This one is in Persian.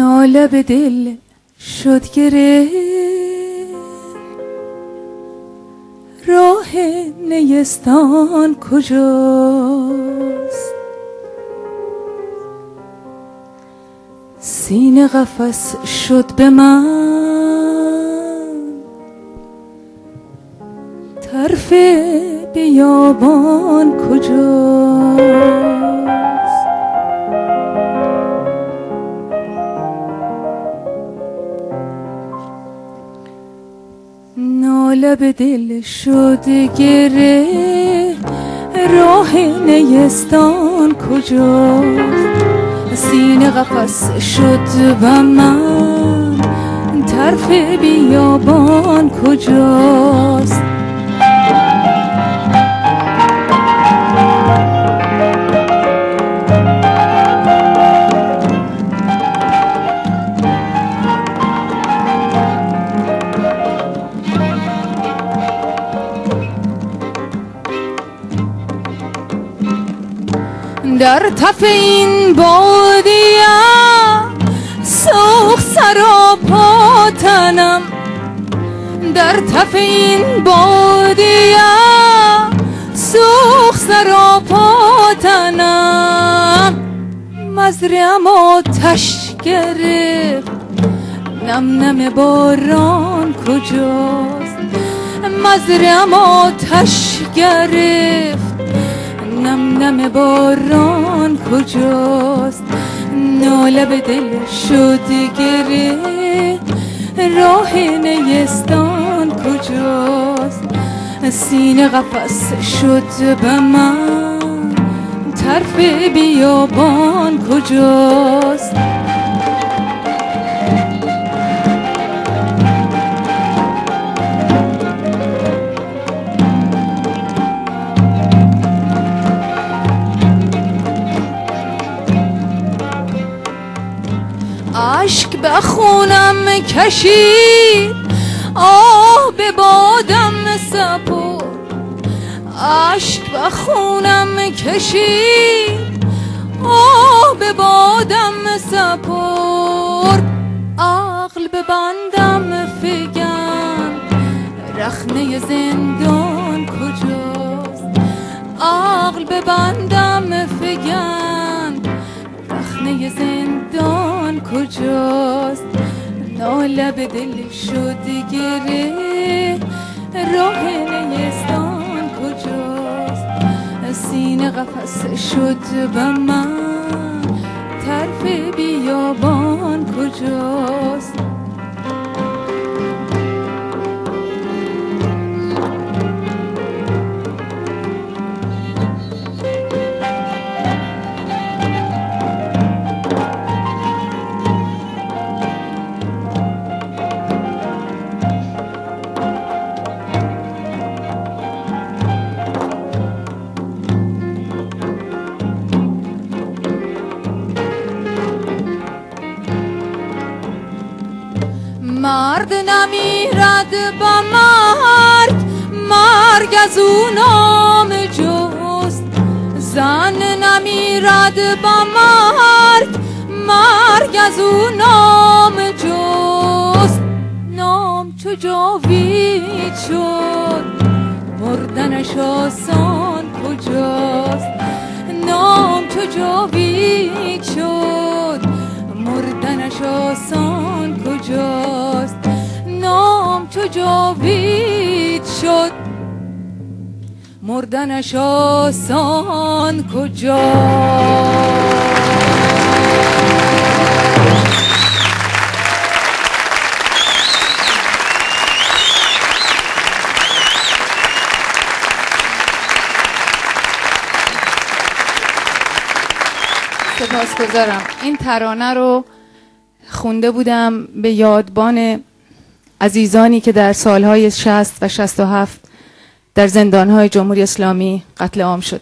ناله به دل شد گره. راه نیستان کجاست؟ سینه قفس شد به من. طرف بیابان کجاست؟ ناله به دل شد گره راه نیستان کجاست؟ سینه قفس شد و من طرف بیابان کجاست؟ در تف این بادیم سوخ سراپا تنم در تف این بادیم سوخ سراپا تنم مزرم آتش گرفت نم نم باران کجاست مزرم آتش گرفت نم نم باران کجاست؟ ناله به دل شد گره. راه نیستان کجاست؟ سینه قفس شد به من. طرف بیابان کجاست؟ به خونم کشید. آه به بادم سپر اشک به خونم کشید. آه به بادم سپر عقل به بندم فگن رخنه زندان کجاست؟ عقل به بندم کجاست؟ ناله به دل شد گره راه نیستان کجاست؟ سینه قفس شد به من. طرف بیابان کجاست؟ مرد نمیرد با مرگ. مرگ از او نام جست. زن نمیرد با مرگ. مرگ از او نام جست. نام چو جاوید شد. مردنش آسان کجاست؟ نام چو جاوید شد. مردنش آسان جاوید شد. مردنش آسان کجاست سپاسگزارم. این ترانه رو خونده بودم به یادبان عزیزانی که در سالهای 60 و 67 در زندانهای جمهوری اسلامی قتل عام شدند.